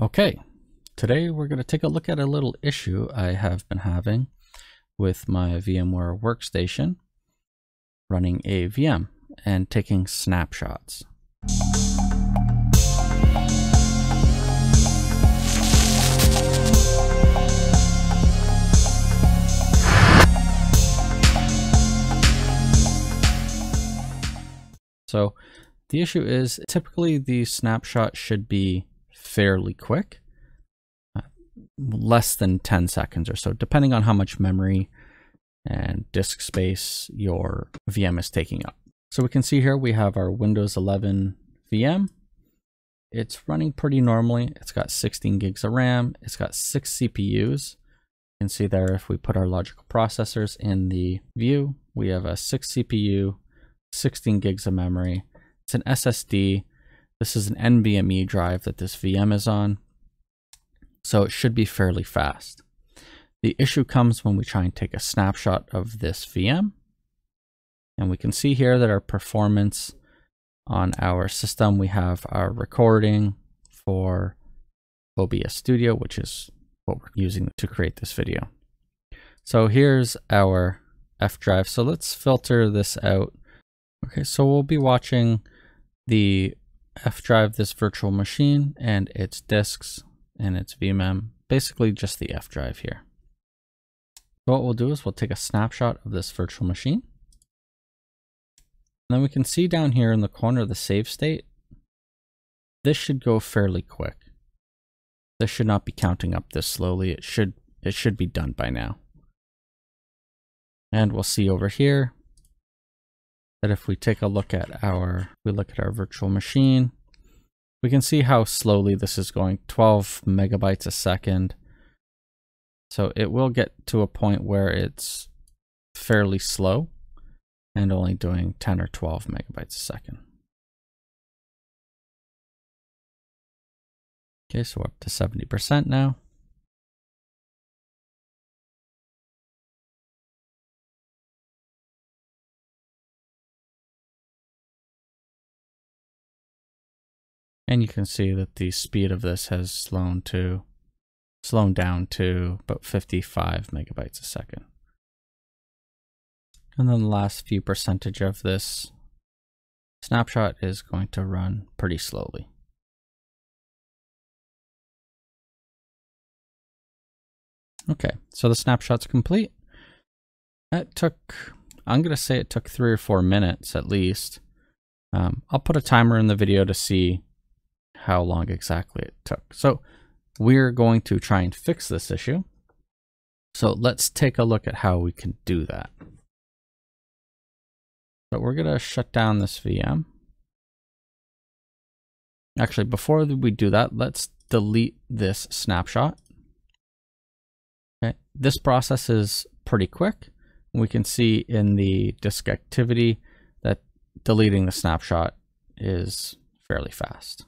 Okay, today we're going to take a look at a little issue I have been having with my VMware workstation running a VM and taking snapshots. So the issue is typically the snapshot should be fairly quick, uh, less than 10 seconds or so, depending on how much memory and disk space your VM is taking up. So we can see here we have our Windows 11 VM. It's running pretty normally. It's got 16 gigs of RAM. It's got six CPUs. You can see there if we put our logical processors in the view, we have a six CPU, 16 gigs of memory. It's an SSD. This is an NVMe drive that this VM is on. So it should be fairly fast. The issue comes when we try and take a snapshot of this VM. And we can see here that our performance on our system, we have our recording for OBS Studio, which is what we're using to create this video. So here's our F drive. So let's filter this out. Okay, so we'll be watching the F drive, this virtual machine, and its disks and its VMM, basically just the F drive here. So what we'll do is we'll take a snapshot of this virtual machine. And then we can see down here in the corner the save state. This should go fairly quick. This should not be counting up this slowly. It should it should be done by now. And we'll see over here that if we take a look at our, we look at our virtual machine, we can see how slowly this is going, 12 megabytes a second. So it will get to a point where it's fairly slow and only doing 10 or 12 megabytes a second. Okay, so up to 70% now. And you can see that the speed of this has slowed to slowed down to about 55 megabytes a second. And then the last few percentage of this snapshot is going to run pretty slowly. Okay, so the snapshot's complete. That took, I'm going to say it took three or four minutes at least. Um, I'll put a timer in the video to see how long exactly it took. So we're going to try and fix this issue. So let's take a look at how we can do that. So we're going to shut down this VM. Actually, before we do that, let's delete this snapshot. Okay, this process is pretty quick. We can see in the disk activity that deleting the snapshot is fairly fast.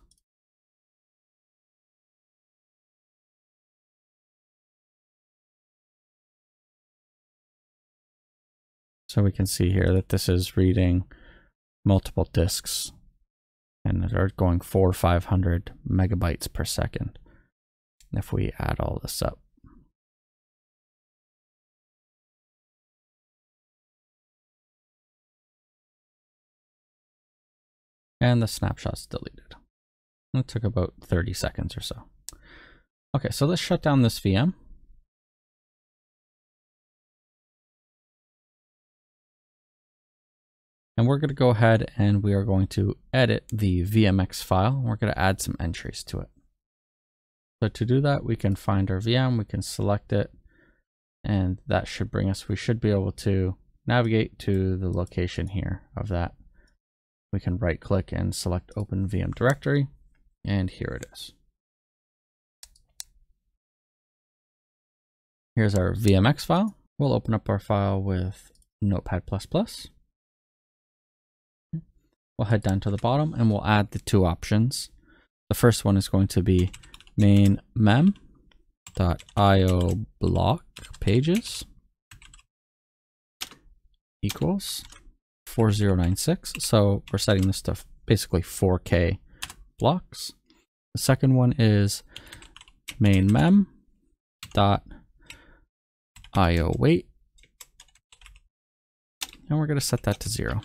So we can see here that this is reading multiple disks and they're going four or 500 megabytes per second if we add all this up. And the snapshot's deleted. It took about 30 seconds or so. Okay, so let's shut down this VM. And we're going to go ahead and we are going to edit the VMX file. We're going to add some entries to it. So to do that, we can find our VM, we can select it, and that should bring us, we should be able to navigate to the location here of that. We can right click and select open VM directory, and here it is. Here's our VMX file. We'll open up our file with Notepad++. We'll head down to the bottom and we'll add the two options. The first one is going to be main mem dot io block pages equals 4096. So we're setting this to basically 4K blocks. The second one is main mem dot IO wait. And we're going to set that to zero.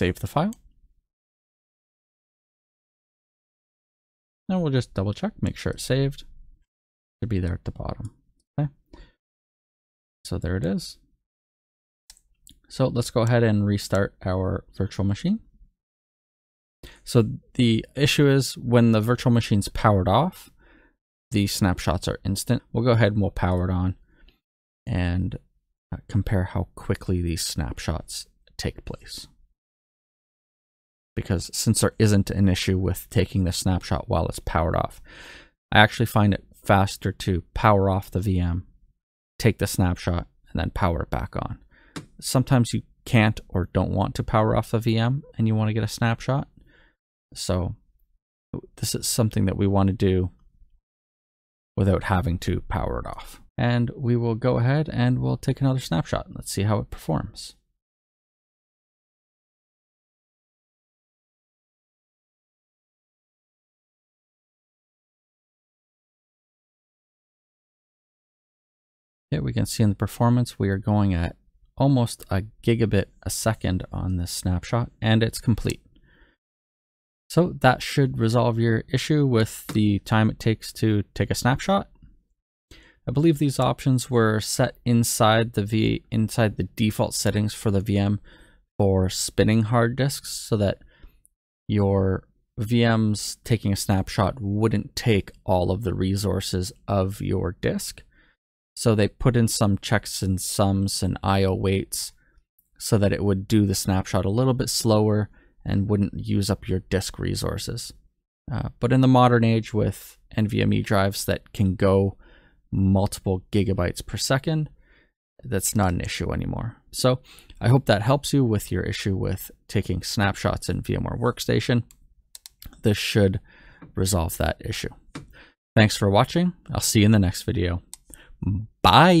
Save the file. And we'll just double check, make sure it's saved. Should be there at the bottom. Okay. So there it is. So let's go ahead and restart our virtual machine. So the issue is when the virtual machine's powered off, the snapshots are instant. We'll go ahead and we'll power it on and uh, compare how quickly these snapshots take place. Because since there isn't an issue with taking the snapshot while it's powered off, I actually find it faster to power off the VM, take the snapshot, and then power it back on. Sometimes you can't or don't want to power off the VM and you want to get a snapshot. So this is something that we want to do without having to power it off. And we will go ahead and we'll take another snapshot. Let's see how it performs. Okay, we can see in the performance we are going at almost a gigabit a second on this snapshot and it's complete. So that should resolve your issue with the time it takes to take a snapshot. I believe these options were set inside the V inside the default settings for the VM for spinning hard disks so that your VMs taking a snapshot wouldn't take all of the resources of your disk. So they put in some checks and sums and IO waits so that it would do the snapshot a little bit slower and wouldn't use up your disk resources. Uh, but in the modern age with NVMe drives that can go multiple gigabytes per second, that's not an issue anymore. So I hope that helps you with your issue with taking snapshots in VMware Workstation. This should resolve that issue. Thanks for watching. I'll see you in the next video. Bye.